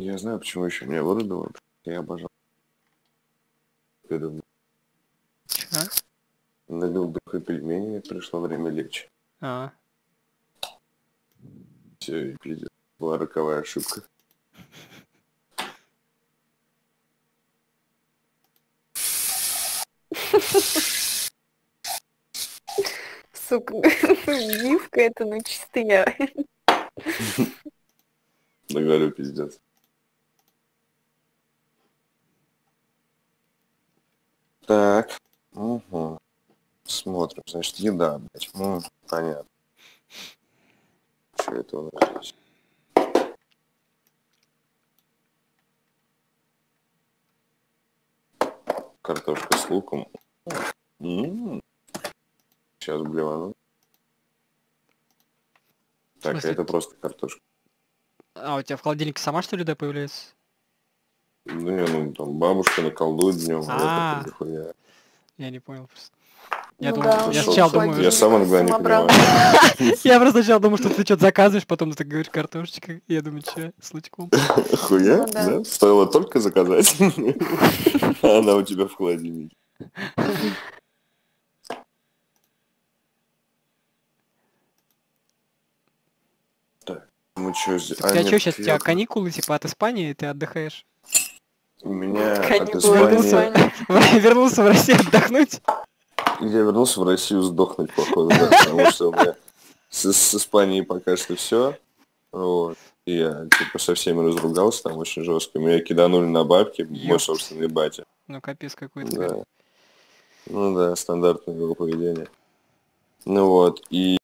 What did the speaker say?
Я знаю, почему еще меня вырубило. Я обожал. Перед- Чё? Налил духой пельмени, пришло время лечь. А, Все, и пиздец. Была роковая ошибка. Сука, гифка это, ну чисто я. Да говорю, пиздец. Так. Угу. Смотрим. Значит, еда, блядь. Ну, понятно. Что это у нас здесь? Картошка с луком. Сейчас блевану. Так, это просто картошка. а у тебя в холодильнике сама что ли да появляется? Ну, не, ну, там бабушка наколдует днем, А. это нихуя. Я не понял просто. Я Ну думал, да, я сначала думаю, Я сам иногда не понимаю. я просто сначала думал, что ты что-то заказываешь, потом ты так говоришь картошечка, и я думаю, че, с лучком. Хуя? Ну да. Стоило только заказать. А она у тебя в холодильнике. Так, мы что здесь? У тебя что, сейчас у тебя каникулы, типа, от Испании, и ты отдыхаешь? У меня от Каникулы в Испании... Испании. Вернулся в Россию отдохнуть? Я вернулся в Россию сдохнуть, походу, да, потому что у меня с, с Испанией пока что все. Вот. И я типа со всеми разругался там очень жестко. Меня киданули на бабки, мой Ёпт. собственный батя. Ну, капец какой-то. Да. Ну да, стандартное его поведение. Ну вот, и